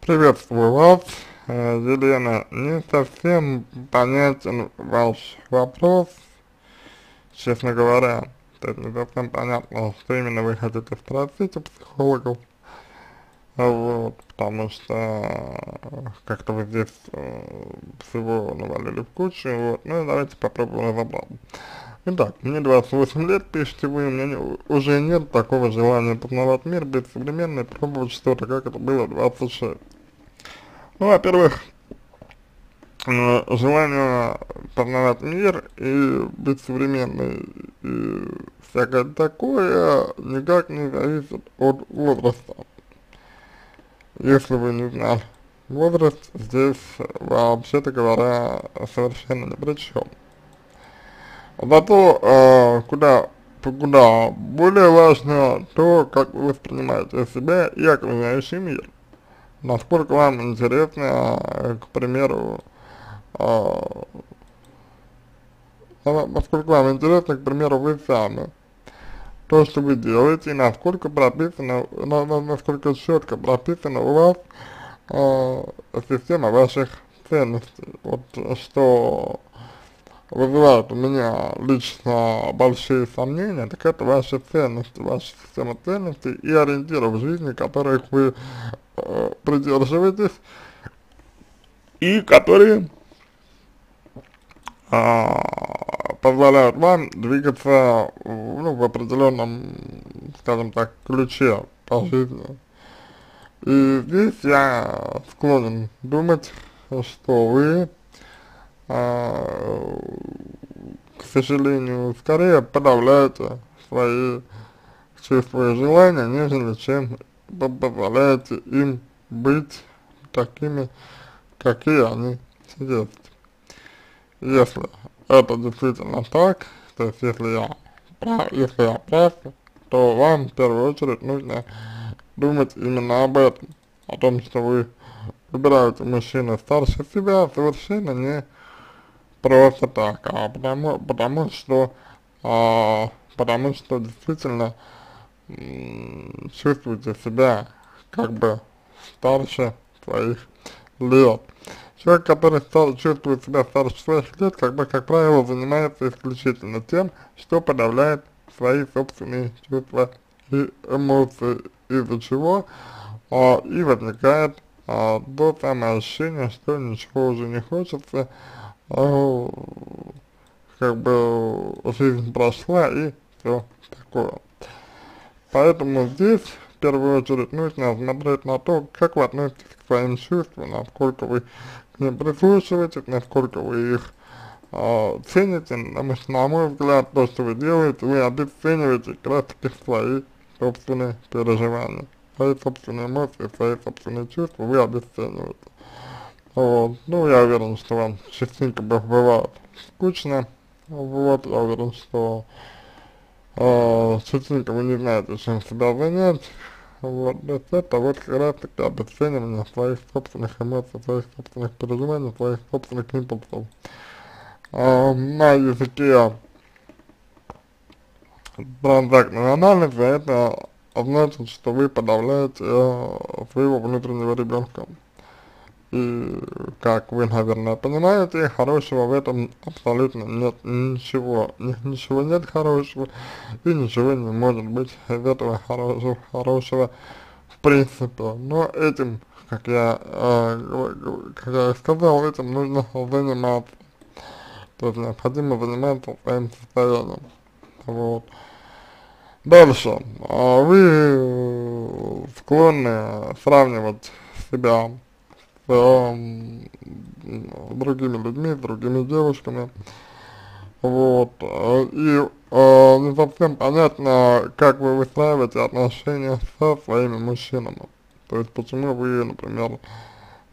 Приветствую вас, э, Елена. Не совсем понятен ваш вопрос, честно говоря. То есть не совсем понятно, что именно вы хотите спросить у психологов. Вот, потому что как-то вы здесь э, всего навалили в кучу, вот, ну давайте попробуем разобраться. Итак, мне 28 лет, пишите вы, у меня не, уже нет такого желания познавать мир, быть современной, пробовать что-то, как это было 26. Ну, во-первых, э, желание познавать мир и быть современной и всякое такое никак не зависит от возраста. Если вы не знали, возраст здесь, вообще-то говоря, совершенно ни при чем. Зато э, куда, куда более важно то, как вы воспринимаете себя и окружающий мир. Насколько вам интересно, э, к примеру, э, насколько вам интересно, к примеру, вы сами. То, что вы делаете, и насколько прописано, на, на, насколько четко прописано у вас э, система ваших ценностей. Вот что вызывает у меня лично большие сомнения, так это ваши ценности, ваша система ценностей и ориентиров в жизни, которых вы э, придерживаетесь, и которые э, позволяют вам двигаться ну, в определенном, скажем так, ключе по жизни. И здесь я склонен думать, что вы а, к сожалению, скорее подавляете свои чувства и желания, нежели чем позволяете им быть такими, какие они есть. Если это действительно так, то есть если я прав, если я прав, то вам в первую очередь нужно думать именно об этом, о том, что вы выбираете мужчину старше себя совершенно не просто так, а потому, потому что, а, потому что действительно чувствуете себя как бы старше своих лет. Человек, который стал, чувствует себя старше своих лет, как бы, как правило, занимается исключительно тем, что подавляет свои собственные чувства и эмоции, из-за чего а, и возникает а, то самое ощущение, что ничего уже не хочется, а, как бы жизнь прошла и все такое. Поэтому здесь в первую очередь нужно смотреть на то, как вы относитесь к своим чувствам, насколько вы к ним прислушиваетесь, насколько вы их э, цените, потому что, на мой взгляд, то, что вы делаете, вы обесцениваете как свои собственные переживания, свои собственные эмоции, свои собственные чувства вы обесцениваете. Вот. Ну, я уверен, что вам частенько бывает скучно. Вот, я уверен, что э, частенько вы не знаете, чем себя занять. Вот, то это вот как раз таки обесценивание своих собственных эмоций, своих собственных переживаний, своих собственных импульсов. Э, на языке транзактной анализа это значит, что вы подавляете своего внутреннего ребенка. И, как вы, наверное, понимаете, хорошего в этом абсолютно нет ничего. Ничего нет хорошего, и ничего не может быть из этого хорошего, хорошего в принципе. Но этим, как я, э, как я сказал, этим нужно заниматься. То есть необходимо заниматься своим состоянием. Вот. Дальше. А вы склонны сравнивать себя другими людьми, другими девушками. Вот. И э, не совсем понятно, как вы выстраиваете отношения со своими мужчинами. То есть, почему вы, например,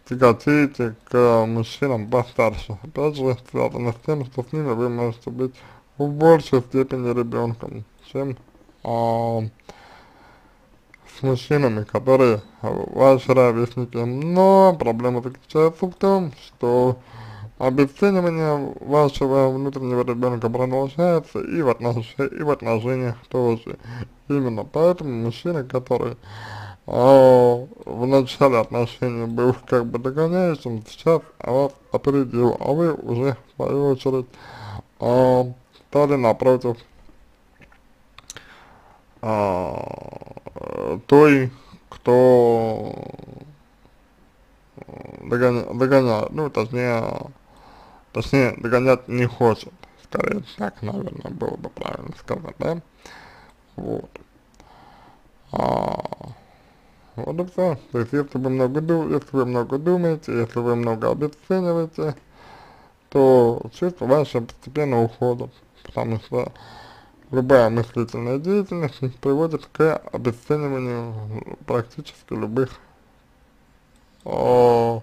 тяготеете к мужчинам постарше. Опять же, связано с тем, что с ними вы можете быть в большей степени ребенком, чем э, с мужчинами, которые ваши ровесники. Но проблема заключается в том, что обесценивание вашего внутреннего ребенка продолжается и в, отнош... и в отношениях тоже. Именно поэтому мужчины, которые а, в начале отношений был как бы догоняющим, сейчас вас опередил, а вы уже в свою очередь а, стали напротив а, той, кто догоня, догоняет, ну точнее, точнее догонять не хочет, скорее так, наверное, было бы правильно сказать, да, вот. А, вот и все. То есть, если вы много, если вы много думаете, если вы много обесцениваете, то чувства ваши постепенно уходят, потому что любая мыслительная деятельность приводит к обесцениванию практически любых о,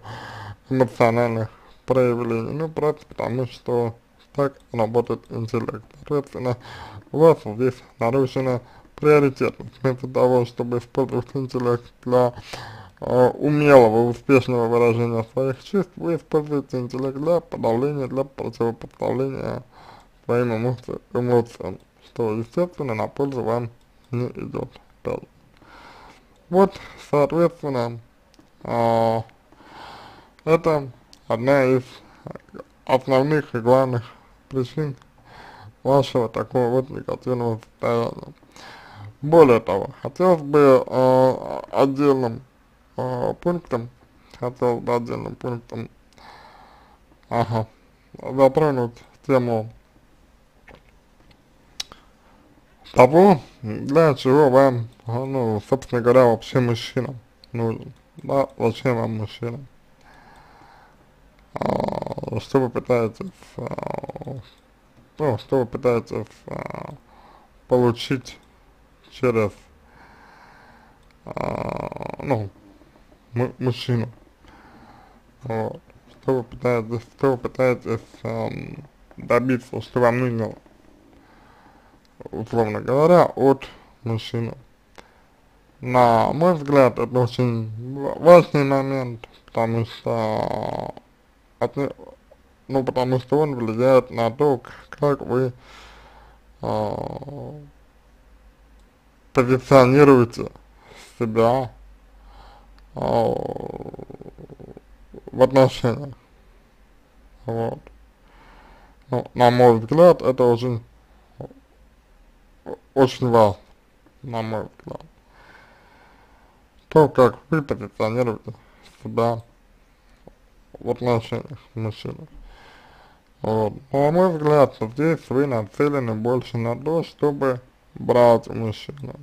эмоциональных проявлений, ну просто потому что так работает интеллект. Соответственно, у вас здесь нарушена приоритетность. Вместо того, чтобы использовать интеллект для э, умелого, успешного выражения своих чувств, вы используете интеллект для подавления, для противопоставления своим эмоциям что, естественно, на пользу вам не идет. Вот, соответственно, э, это одна из основных и главных причин вашего такого вот негативного состояния. Более того, хотелось бы э, отдельным э, пунктом, хотелось бы отдельным пунктом ага, затронуть тему того, для чего вам, ну, собственно говоря, вообще мужчина нужен, да, зачем вам мужчина, а, что вы пытаетесь, а, ну, что вы пытаетесь а, получить через, а, ну, мужчину. Вот. Что вы пытаетесь, что вы пытаетесь эм, добиться, что вам нужно, условно говоря, от мужчины. На мой взгляд, это очень важный момент, потому что, ну, потому что он влияет на то, как вы э, позиционируете себя э, в отношениях. Вот. Ну, на мой взгляд, это очень, очень важно, на мой взгляд. То, как вы позиционируете себя в отношениях с мужчиной. Вот. На мой взгляд, здесь вы нацелены больше на то, чтобы брать у мужчины,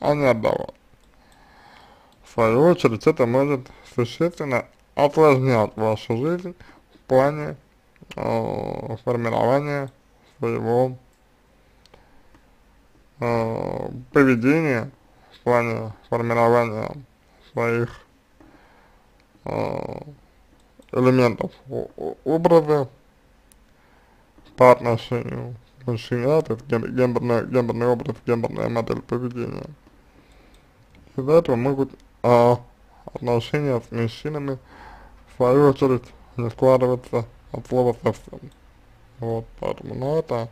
а не отдавать. В свою очередь, это может существенно осложнять вашу жизнь в плане э, формирования своего э, поведения, в плане формирования своих э, элементов образа по отношению мужчина, то есть гендерный, гендерный образ, гендерная модель поведения. Из-за этого могут а, отношения с мужчинами, в свою очередь, не складываться от слова совсем. Вот, поэтому, ну это,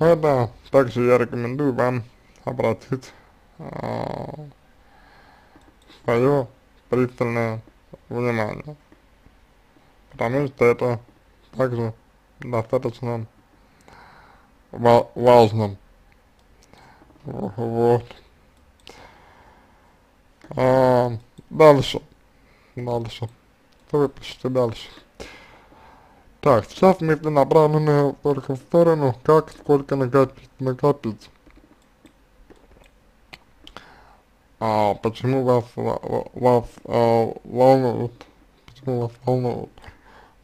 это, также я рекомендую вам обратить а, свое пристальное внимание, потому что это также достаточно важным. Вот. А, дальше. Дальше. Что вы пишете дальше? Так, сейчас мысли направлены только в сторону, как, сколько накопить. накопить. А, почему вас, вас а, волнует, почему вас волнует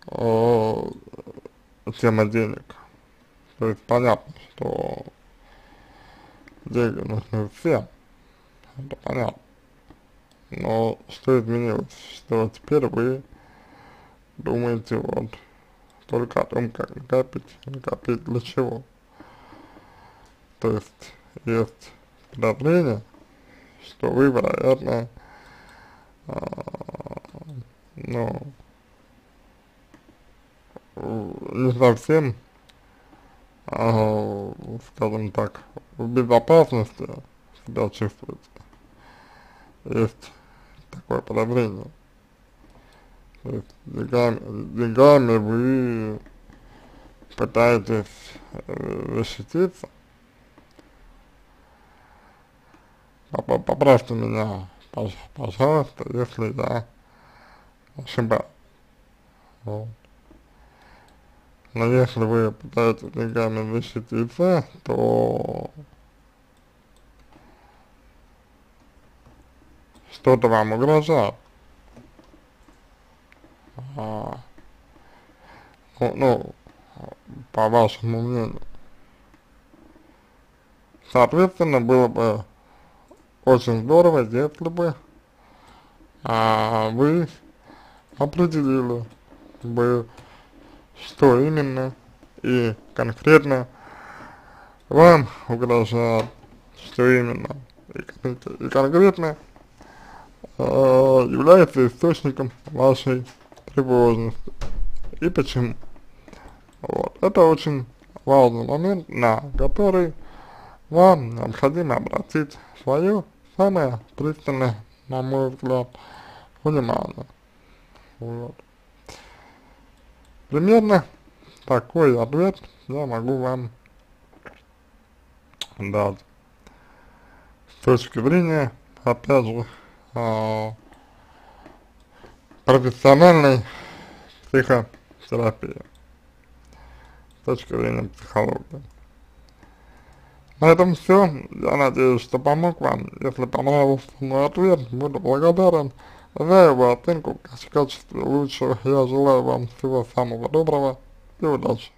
а, тема денег? То есть понятно, что деньги нужны всем, это понятно. Но что изменилось, что теперь вы думаете вот только о том, как накопить, накопить для чего. То есть есть подозрение, что вы, вероятно, а, ну, не совсем э, скажем так, в безопасности себя чувствуете. есть такое подозрение. То есть деньгами, деньгами вы пытаетесь э, защититься. Поправьте меня, пожалуйста, если я ошибаюсь. Вот. Но если вы пытаетесь деньгами защититься, то что-то вам угрожает. А, ну, ну, по вашему мнению. Соответственно, было бы очень здорово, если бы а, вы определили бы, что именно и конкретно вам угрожает, что именно и, и конкретно э, является источником вашей тревожности и почему. Вот. Это очень важный момент, на который вам необходимо обратить свое самое пристальное, на мой взгляд, внимание. Вот. Примерно такой ответ я могу вам дать. С точки зрения, опять же, э, профессиональной психотерапии. С точки зрения психологии. На этом все. Я надеюсь, что помог вам. Если понравился мой ответ, буду благодарен за его оценку в качестве лучшего. Я желаю вам всего самого доброго и удачи.